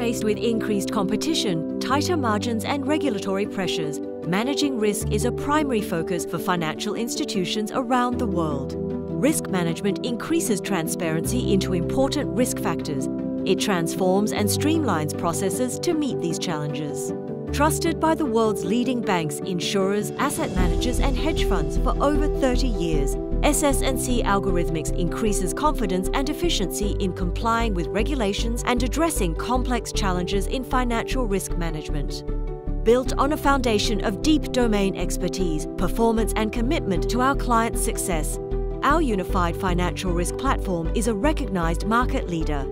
Faced with increased competition, tighter margins, and regulatory pressures, managing risk is a primary focus for financial institutions around the world. Risk management increases transparency into important risk factors. It transforms and streamlines processes to meet these challenges. Trusted by the world's leading banks, insurers, asset managers and hedge funds for over 30 years, SS&C Algorithmics increases confidence and efficiency in complying with regulations and addressing complex challenges in financial risk management. Built on a foundation of deep domain expertise, performance and commitment to our clients' success, our unified financial risk platform is a recognized market leader.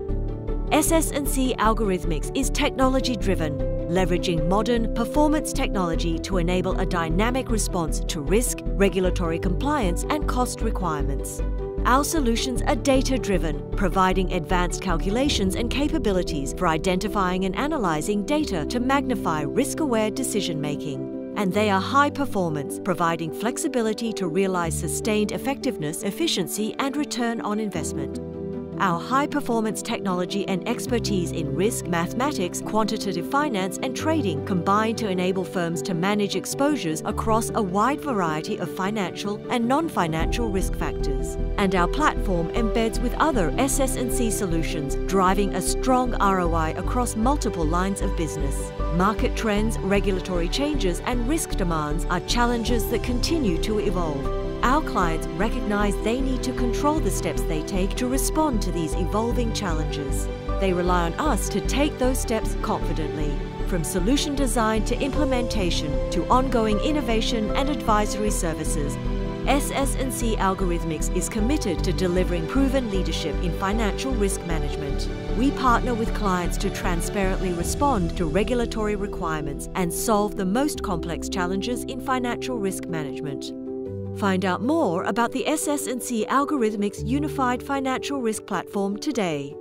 SS&C Algorithmics is technology-driven leveraging modern performance technology to enable a dynamic response to risk, regulatory compliance and cost requirements. Our solutions are data-driven, providing advanced calculations and capabilities for identifying and analysing data to magnify risk-aware decision-making. And they are high performance, providing flexibility to realise sustained effectiveness, efficiency and return on investment. Our high performance technology and expertise in risk, mathematics, quantitative finance, and trading combine to enable firms to manage exposures across a wide variety of financial and non financial risk factors. And our platform embeds with other SS&C solutions, driving a strong ROI across multiple lines of business. Market trends, regulatory changes, and risk demands are challenges that continue to evolve. Our clients recognize they need to control the steps they take to respond to these evolving challenges. They rely on us to take those steps confidently, from solution design to implementation to ongoing innovation and advisory services. SS&C Algorithmics is committed to delivering proven leadership in financial risk management. We partner with clients to transparently respond to regulatory requirements and solve the most complex challenges in financial risk management. Find out more about the SS&C Algorithmics Unified Financial Risk Platform today.